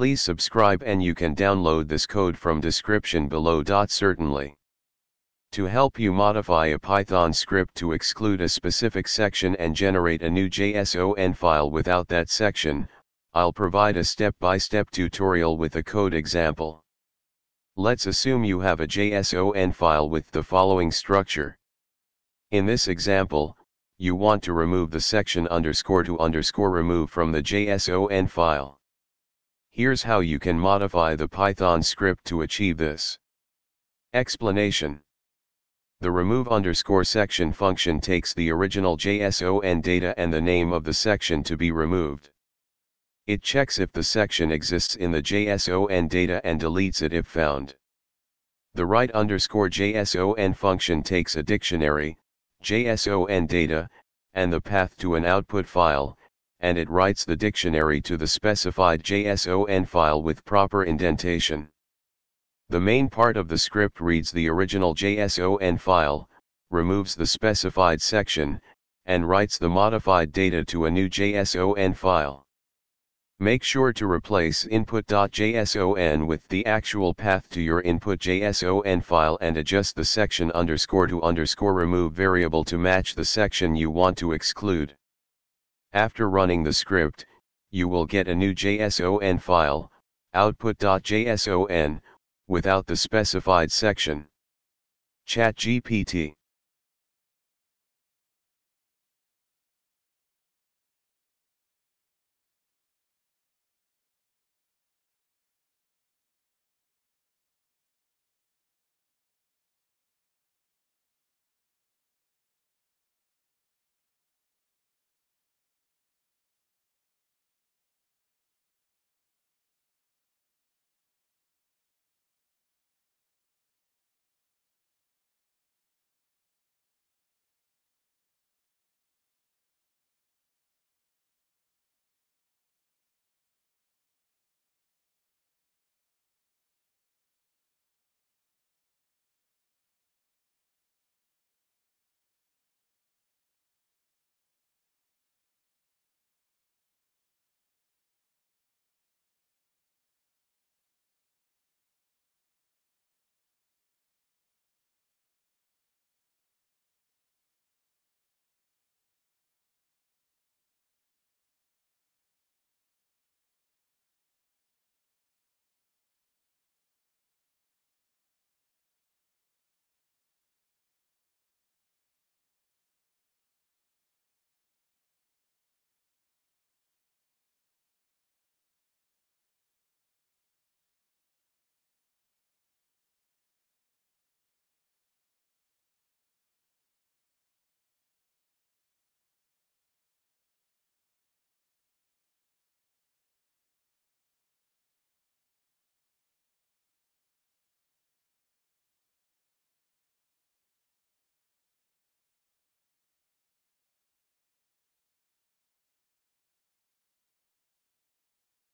Please subscribe and you can download this code from description below. Certainly. To help you modify a Python script to exclude a specific section and generate a new JSON file without that section, I'll provide a step-by-step -step tutorial with a code example. Let's assume you have a JSON file with the following structure. In this example, you want to remove the section underscore to underscore remove from the JSON file. Here's how you can modify the Python script to achieve this. Explanation the remove underscore section function takes the original JSON data and the name of the section to be removed. It checks if the section exists in the JSON data and deletes it if found. The write underscore JSON function takes a dictionary, JSON data, and the path to an output file, and it writes the dictionary to the specified JSON file with proper indentation. The main part of the script reads the original JSON file, removes the specified section, and writes the modified data to a new JSON file. Make sure to replace input.json with the actual path to your input.json file and adjust the section underscore to underscore remove variable to match the section you want to exclude. After running the script, you will get a new JSON file, output.json, without the specified section. ChatGPT